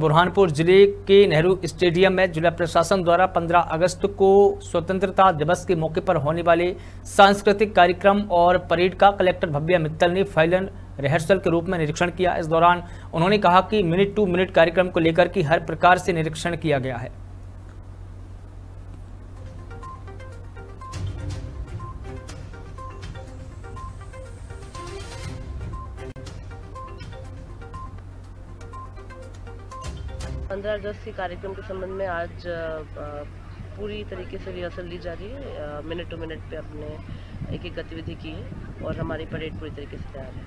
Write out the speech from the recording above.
बुरहानपुर ज़िले के नेहरू स्टेडियम में जिला प्रशासन द्वारा 15 अगस्त को स्वतंत्रता दिवस के मौके पर होने वाले सांस्कृतिक कार्यक्रम और परेड का कलेक्टर भव्य मित्तल ने फाइलन रिहर्सल के रूप में निरीक्षण किया। इस दौरान उन्होंने कहा कि मिनट टू मिनट कार्यक्रम को लेकर की हर प्रकार से निरीक्षण किया गया है। पंद्रह अगस्त के कार्यक्रम के संबंध में आज पूरी तरीके से रिहर्सल ली जा रही है। मिनट टू मिनट पे अपने एक एक गतिविधि की है और हमारी परेड पूरी तरीके से तैयार है।